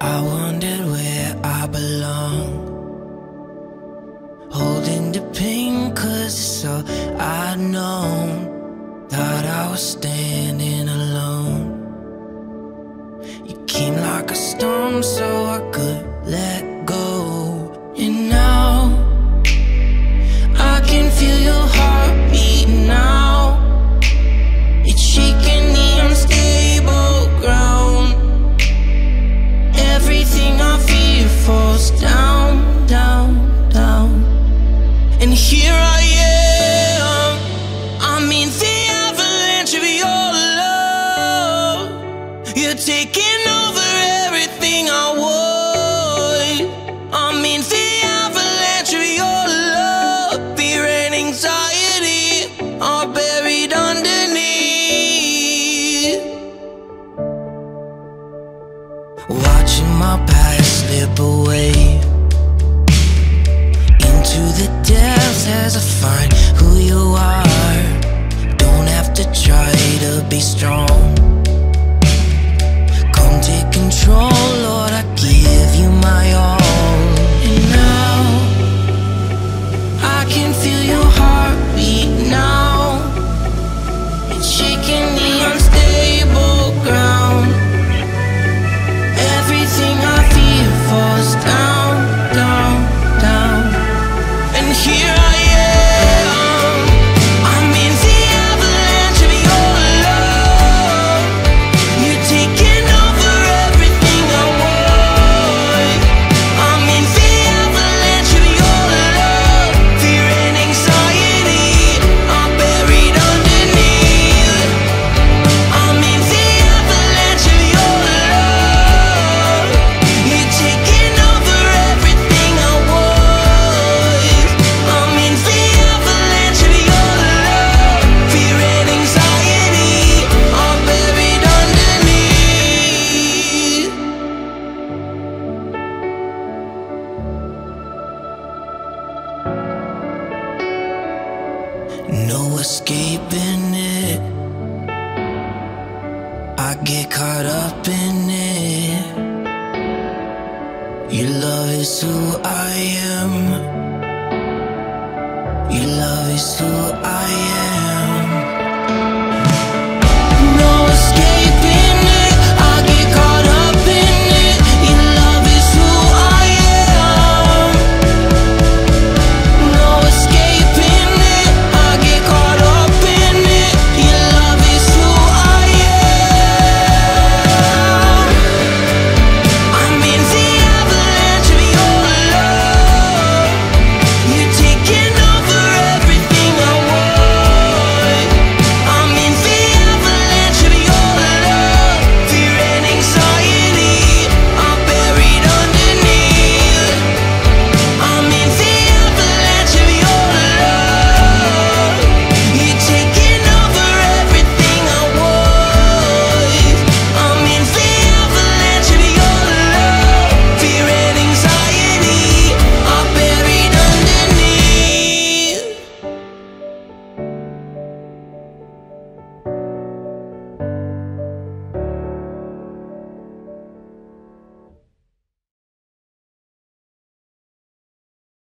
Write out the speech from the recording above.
I wondered where I belong. Holding the pain, cause it's all I'd known. Thought I was standing You're taking over everything I want. I'm in the avalanche of your love. Fear and anxiety are buried underneath. Watching my past slip away into the depths as I find who you are. Don't have to try to be strong. Escaping it. I get caught up in it. Your love is who I am. Your love is who I am.